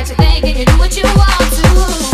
got you and you do what you want to.